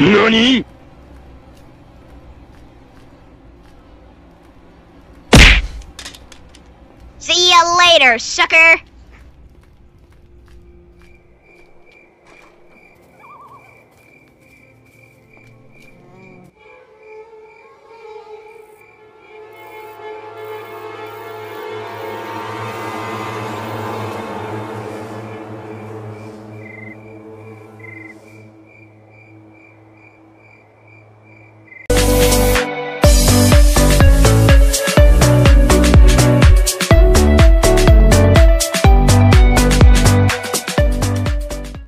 NANI?! See ya later, sucker!